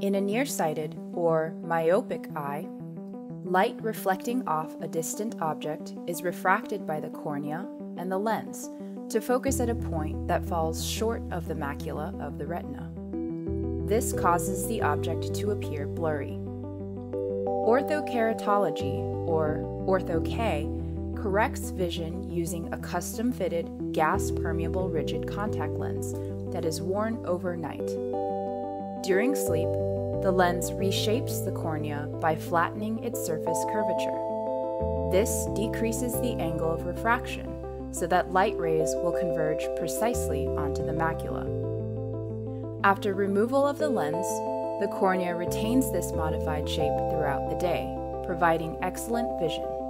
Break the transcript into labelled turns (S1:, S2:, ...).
S1: In a nearsighted or myopic eye, light reflecting off a distant object is refracted by the cornea and the lens to focus at a point that falls short of the macula of the retina. This causes the object to appear blurry. Orthokeratology, or ortho-K, corrects vision using a custom fitted gas permeable rigid contact lens that is worn overnight. During sleep, the lens reshapes the cornea by flattening its surface curvature. This decreases the angle of refraction so that light rays will converge precisely onto the macula. After removal of the lens, the cornea retains this modified shape throughout the day, providing excellent vision.